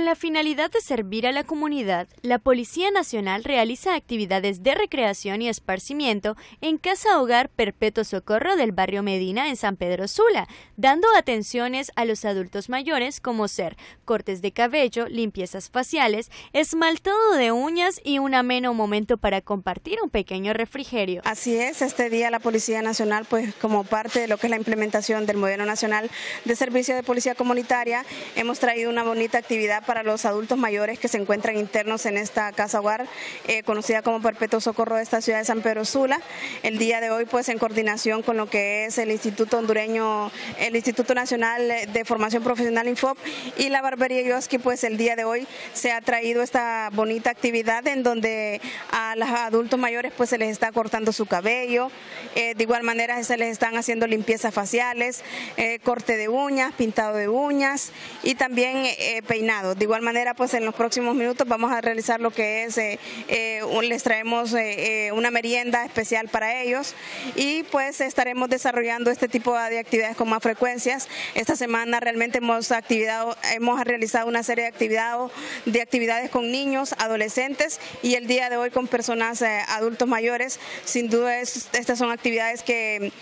Con la finalidad de servir a la comunidad, la Policía Nacional realiza actividades de recreación y esparcimiento en Casa Hogar Perpetuo Socorro del barrio Medina en San Pedro Sula, dando atenciones a los adultos mayores como ser cortes de cabello, limpiezas faciales, esmaltado de uñas y un ameno momento para compartir un pequeño refrigerio. Así es, este día la Policía Nacional, pues como parte de lo que es la implementación del modelo nacional de servicio de policía comunitaria, hemos traído una bonita actividad para los adultos mayores que se encuentran internos en esta casa hogar, eh, conocida como Perpetuo Socorro de esta ciudad de San Pedro Sula. El día de hoy, pues en coordinación con lo que es el Instituto Hondureño, el Instituto Nacional de Formación Profesional Infop y la Barbería Yoski, pues el día de hoy se ha traído esta bonita actividad en donde a los adultos mayores pues se les está cortando su cabello, eh, de igual manera se les están haciendo limpiezas faciales, eh, corte de uñas, pintado de uñas y también peinado. De igual manera, pues en los próximos minutos vamos a realizar lo que es, eh, eh, les traemos eh, una merienda especial para ellos y pues estaremos desarrollando este tipo de actividades con más frecuencias. Esta semana realmente hemos, actividad, hemos realizado una serie de actividades, de actividades con niños, adolescentes y el día de hoy con personas adultos mayores. Sin duda estas son actividades que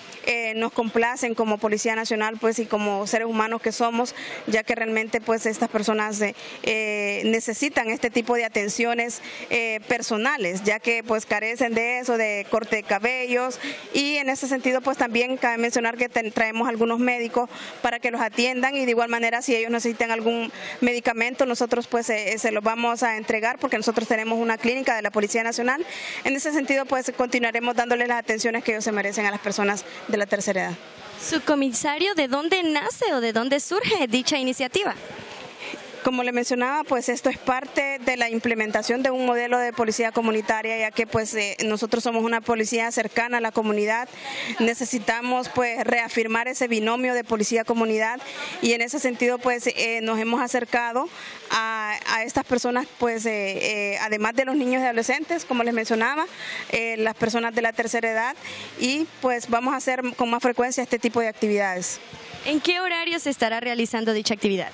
nos complacen como Policía Nacional pues y como seres humanos que somos, ya que realmente pues estas personas eh, necesitan este tipo de atenciones eh, personales, ya que pues carecen de eso, de corte de cabellos y en ese sentido pues también cabe mencionar que traemos algunos médicos para que los atiendan y de igual manera si ellos necesitan algún medicamento nosotros pues eh, se los vamos a entregar porque nosotros tenemos una clínica de la Policía Nacional. En ese sentido pues continuaremos dándoles las atenciones que ellos se merecen a las personas de la tercera edad. Su comisario, ¿de dónde nace o de dónde surge dicha iniciativa? Como le mencionaba, pues esto es parte de la implementación de un modelo de policía comunitaria, ya que pues eh, nosotros somos una policía cercana a la comunidad, necesitamos pues reafirmar ese binomio de policía-comunidad y en ese sentido pues eh, nos hemos acercado a, estas personas pues eh, además de los niños y adolescentes, como les mencionaba, las personas de la tercera edad y pues vamos a hacer con más frecuencia este tipo de actividades. ¿En qué horario se estará realizando dicha actividad?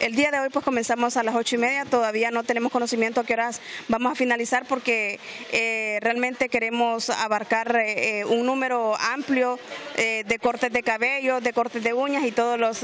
El día de hoy pues comenzamos a las ocho y media, todavía no tenemos conocimiento a qué horas vamos a finalizar porque eh, realmente queremos abarcar eh, eh, un número amplio de cortes de cabello, de cortes de uñas y todos los,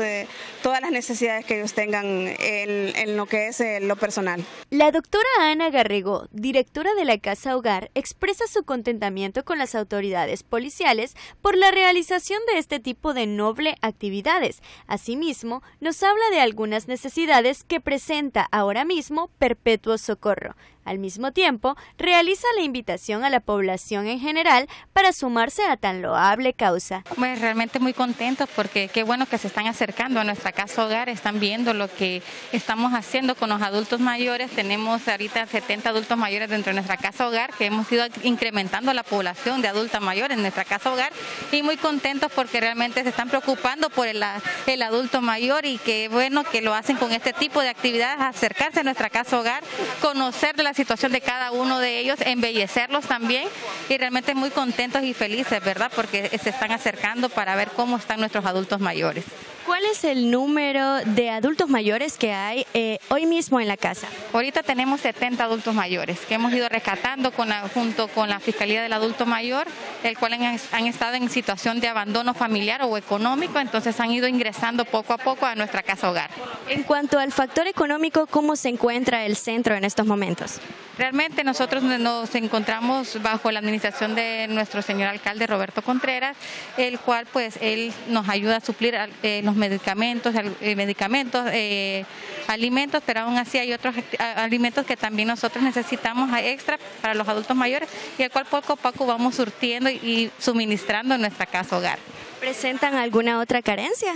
todas las necesidades que ellos tengan en, lo que es lo personal. La doctora Ana Garrego, directora de la Casa Hogar, expresa su contentamiento con las autoridades policiales por la realización de este tipo de noble actividades. Asimismo, nos habla de algunas necesidades necesidades que presenta ahora mismo Perpetuo Socorro, al mismo tiempo, realiza la invitación a la población en general para sumarse a tan loable causa. Pues realmente muy contentos porque qué bueno que se están acercando a nuestra casa hogar, están viendo lo que estamos haciendo con los adultos mayores. Tenemos ahorita 70 adultos mayores dentro de nuestra casa hogar, que hemos ido incrementando la población de adultos mayores en nuestra casa hogar y muy contentos porque realmente se están preocupando por el, el adulto mayor y qué bueno que lo hacen con este tipo de actividades, acercarse a nuestra casa hogar, conocer de la situación de cada uno de ellos, embellecerlos también y realmente muy contentos y felices, ¿verdad? Porque se están acercando para ver cómo están nuestros adultos mayores. ¿Cuál es el número de adultos mayores que hay eh, hoy mismo en la casa? Ahorita tenemos 70 adultos mayores que hemos ido rescatando con junto con la Fiscalía del Adulto Mayor, el cual han, estado en situación de abandono familiar o económico, entonces han ido ingresando poco a poco a nuestra casa hogar. En cuanto al factor económico, ¿cómo se encuentra el centro en estos momentos? Realmente nosotros nos encontramos bajo la administración de nuestro señor alcalde Roberto Contreras, el cual pues él nos ayuda a suplir eh, los medicamentos, eh, medicamentos, eh, alimentos, pero aún así hay otros alimentos que también nosotros necesitamos extra para los adultos mayores y el cual poco a poco vamos surtiendo y suministrando en nuestra casa hogar. ¿Presentan alguna otra carencia?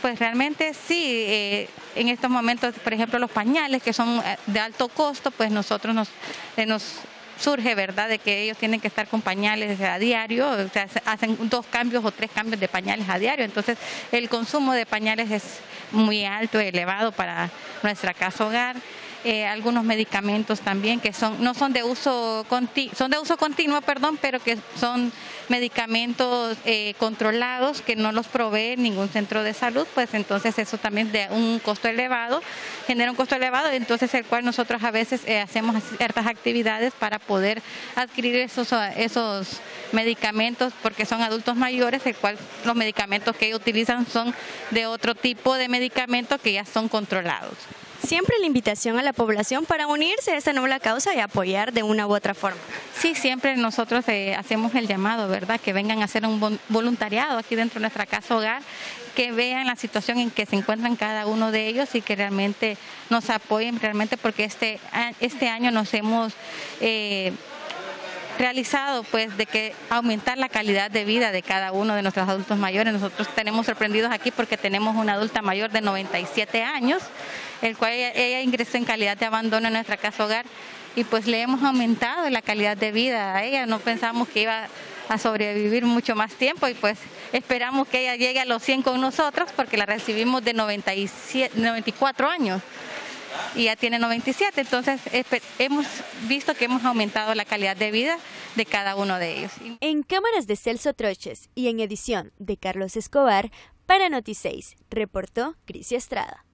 Pues realmente sí, eh, en estos momentos, por ejemplo, los pañales que son de alto costo, pues nosotros nos, nos surge, ¿verdad?, de que ellos tienen que estar con pañales a diario, o sea, hacen dos cambios o tres cambios de pañales a diario, entonces el consumo de pañales es muy alto, elevado para nuestra casa hogar. Eh, algunos medicamentos también que son no son de uso son de uso continuo, perdón, pero que son medicamentos eh, controlados que no los provee ningún centro de salud, pues entonces eso también de un costo elevado, genera un costo elevado, entonces el cual nosotros a veces eh, hacemos ciertas actividades para poder adquirir esos, esos medicamentos porque son adultos mayores, el cual los medicamentos que ellos utilizan son de otro tipo de medicamentos que ya son controlados. Siempre la invitación a la población para unirse a esta noble causa y apoyar de una u otra forma. Sí, siempre nosotros eh, hacemos el llamado, ¿verdad? Que vengan a hacer un voluntariado aquí dentro de nuestra casa hogar, que vean la situación en que se encuentran cada uno de ellos y que realmente nos apoyen realmente porque este, este año nos hemos... Eh, realizado pues de que aumentar la calidad de vida de cada uno de nuestros adultos mayores. Nosotros tenemos sorprendidos aquí porque tenemos una adulta mayor de 97 años, el cual ella, ingresó en calidad de abandono en nuestra casa hogar y pues le hemos aumentado la calidad de vida a ella. No pensamos que iba a sobrevivir mucho más tiempo y pues esperamos que ella llegue a los 100 con nosotros porque la recibimos de 97, 94 años y ya tiene 97. Entonces hemos visto que hemos aumentado la calidad de vida de cada uno de ellos. En cámaras de Celso Troches y en edición de Carlos Escobar, para Noti6, reportó Crisia Estrada.